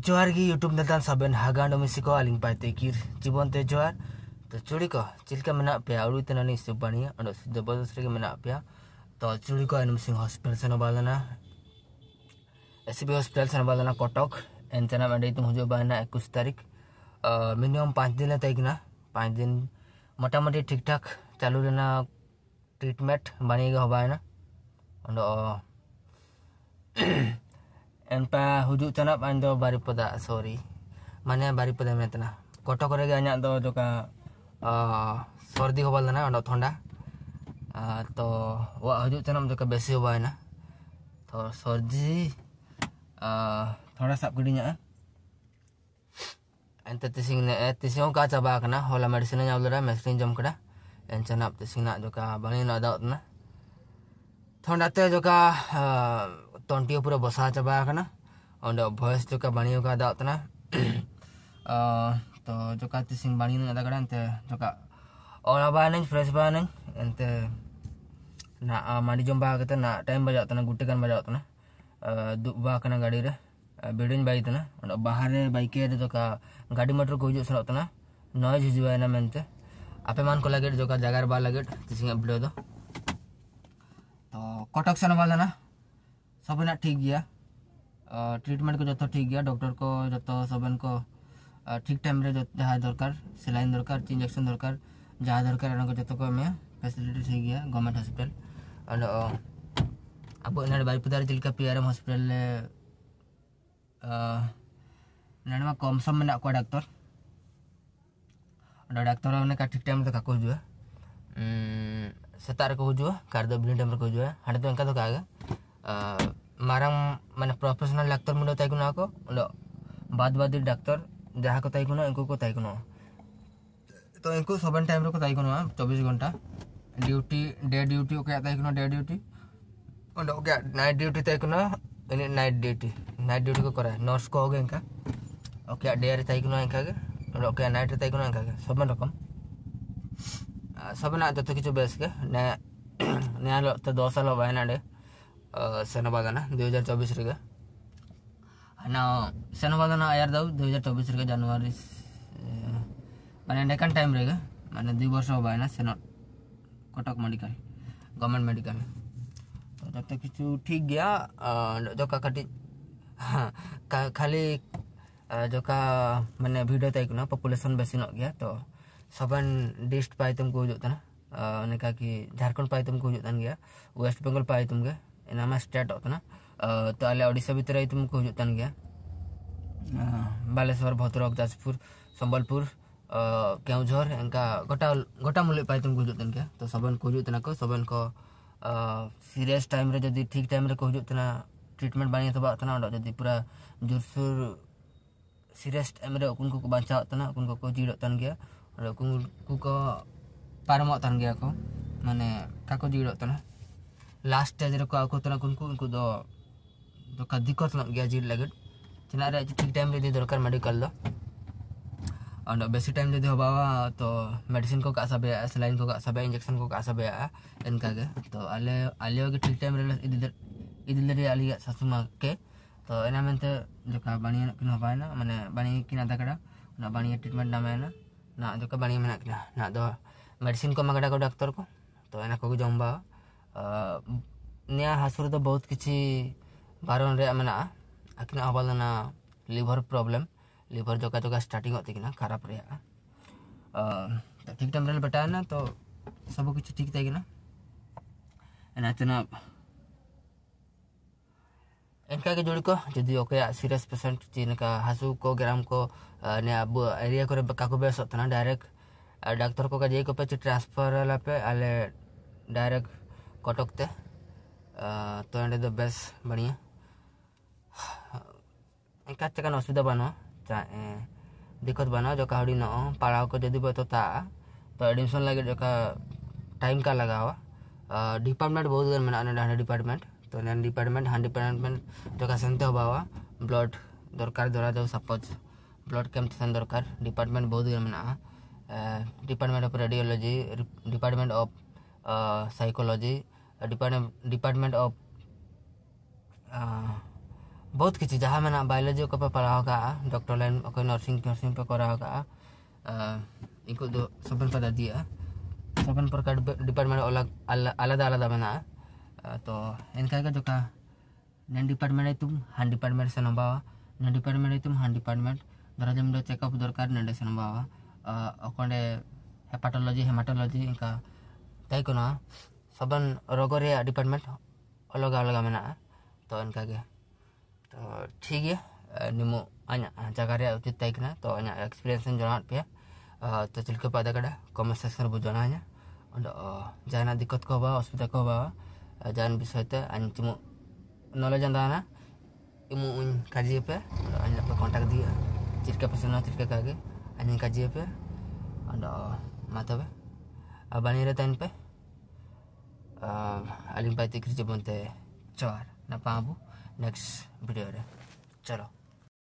जोहार गी यूट्यूब नेतान साबेन हागांड मिसी को आलिंग पाते किर जीवन ते जोहार तो चुड़ी को चिलका मना पे आउरी तना नि सुबानिया अंडो ज़बरदस्त रे मना पे तो चुड़ी को एनम सिंह हॉस्पिटल से नबालना। एसबी हॉस्पिटल से नबालना कटक। एंतना मेडे तुम हुजो बाना 21 तारीख। मिनिमम पाँच दिन तक ना पाँच दिन मोटामोटी ठीक ठाक चालू रहना, ट्रीटमेंट बनेगा हवा है ना अंडो एनपा हुजू तना पान दो बारीपदा सॉरी माने बारीपदा में तना कोटो करे गे अना दो जोका सर्दी हो बालना अंडो ठंडा तो वा हुजू तना जोका बेसी हो ना तो सर्दी थोड़ा साब गिडिnya ente tising ne tising ka chaba kana hola medicine nya ulura medicine jom kada en chanap tising na joka bani na daut na थोड़ा ते जोका तंटी पूरा बसा चाबा करना और भॉइस जो का बनी का दात ना तो जो का तिसिंग बनी ना दा करन ते जो का और अब आने फ्रेश बा नहीं एंते ना माडी जम बा कते ना टाइम बजा तना गुटे kan बजा तना दुब बा कना गाड़ी रे तना और बाहर बाइक रे जो का गाड़ी मोटर को हिजु सनो तना नॉइज़ हिजुआ ना मेनते आपे मान को लगे जो का जगार बा लगे तिसिंग वीडियो दो तो कटक से वाला ना ना ठीक गया ट्रीटमेंट को जो ठीक गया डॉक्टर को जो सबको ठीक टाइम जहाँ दरकार सेलाइन दरकार इंजेक्शन दरकार जहाँ दरकार जो को फैसिलिटी ठीक गया गवर्नमेंट हॉस्पिटल और अब ना बारीपदार चलका पी आर एम हॉस्पिटल ना कम सम में को डाक्तर डाक्तर का ठीक टाइम तक हजू सेता को हजू कार टाइम हजू हाँ तो इनका तो कहा profesional dokter muda tay kuno ako ulo बाद बाद डॉक्टर जहाँ को ताई कुनो इनको को ताई कुनो तो इनको सेवन टाइम को ताई कुनो चौबीस घंटा ड्यूटी डे ड्यूटी ओके ताई कुनो day duty okay night duty कुनो ini night duty night duty को करा नर्स को होगे इनका ओके डे रे कुनो इनका के ओके नाइट रे कुनो इनका के सब रकम सब ना जतो किछु बेस के ने ने तो 2 साल हो ना सेनबादाना दुई हज़ार चौबीस रे ना सेनबादाना आयार दाऊ दुई हज़ार चौबीस रे जनवरी माने नेकान टाइम रे माने दुई वर्ष हो ना सेन, कटक मेडिकल, गवर्नमेंट मेडिकल। तो जब तक किछु ठीक गया जो का कटी खाली जो का माने वीडियो तक ना पॉपुलेशन बेसी गया तो सबन डिस्ट पाई तुमको उन्हें कि झारखंड पाई तुमको हो गया वेस्ट बंगाल पाई तुम गया nama state होता ना तो आले ओडिशा भितर आई तुमको हजूतान गया बालेश्वर भद्रक जाजपुर संबलपुर केउझर इनका गोटा गोटा मूल्य पाई तुमको हजूतान गया तो सबन को हजूतना को सबन को सीरियस टाइम रे जदि ठीक टाइम रे को हजूतना ट्रीटमेंट बानी तो बातना जदि पूरा जोरसोर सीरियस टाइम रे उनको को बांचा तना उनको को जीड़ो तन गया और उनको को पारमो तन गया को? माने का को जीड़ो तना लास्ट स्टेज रे को आको तना कुनको उनको दो दो का दिक्कत न गया जीर लगे चना रे ठीक टाइम रे दरकार मेडिकल दो और बेसी टाइम जदि हबावा तो मेडिसिन को कासा बे सलाइन को कासा बे इंजेक्शन को कासा बे इनका के तो आले आले के ठीक टाइम रे इधर इधर रे आली सासुमा के तो एना मेनते जो का बाणी किन हबाय ना माने बाणी किन आदा कड़ा ना बाणी ट्रीटमेंट ना ना ना जो का बाणी मेना ना दो मेडिसिन को मगड़ा को डॉक्टर को तो एना को निया हासुर तो बहुत किसी बारण रे मेना आकिना हबालना लिवर प्रॉब्लम लिवर जोका जोका स्टार्टिंग होती कि ना खराब ठीक टाइम बेटा ना तो सब कुछ ठीक थे ना इनका के जोड़ी को ओके सीरियस पेशेंट जिनका हासु को ग्राम को एरिया करे काको बेस होता ना डायरेक्ट डॉक्टर को का जे को पे ट्रांसफ़र लापे आले डायरेक्ट कटकते। तो एंडे द बेस बढ़िया। इनका चकान असुविधा बनो दिक्कत बनो, जो का न पढ़ाओ को जदि तो ता एडमिशन लगे जो टाइम का लगा हुआ डिपार्टमेंट बहुत गन मेना हांडे डिपार्टमेंट तो नेन डिपार्टमेंट हाँ डिपार्टमेंट जो सेंते हवा ब्लड दरकार धरा जाओ सपोज़ ब्लड कैंप सेन दरकार डिपार्टमेंट बहुत गन मेना department of radiology department of psychology department of बहुत किसी, जहाँ बायोलॉजी को पे पढ़ाओ का डॉक्टर लाइन कोई नर्सिंग नर्सिंग पे कराओ का इनको दो सबन पता दिया। सबन प्रकार डिपार्टमेंट अलग आलादा आलादा मेना तो इनका का जो का, नेन डिपार्टमेंट तुम, हान डिपार्टमेंट से नंबावा नैन डिपार्टमेंट तुम, हान डिपार्टमेंट धरा जम दो चेकअप दरकार नेंडे से नंबावा अकोंडे हेपाटोलॉजी हेमाटोलॉजी इनका साबन रोग डिपार्टमेंट अलग अलग मे तो इनका तो ठीक है निम जगह उचित तैयार तो एक्सपीरियंस जाना पे तो चिल्क पदा कड़ा कमेंट सेक्शन बहुत जाना जहाँ दिक्कत को बा असुविधा को बा जान विषय तुम नॉलेज अंदा इम काजी पे कॉन्टैक्ट दिए चिल्क पसंद चिल्क का काजी पे अंड मा बनी रहता पे अलिम भाई तिक्री जब बनते चार ना पाँच नेक्स्ट भिडियो चलो।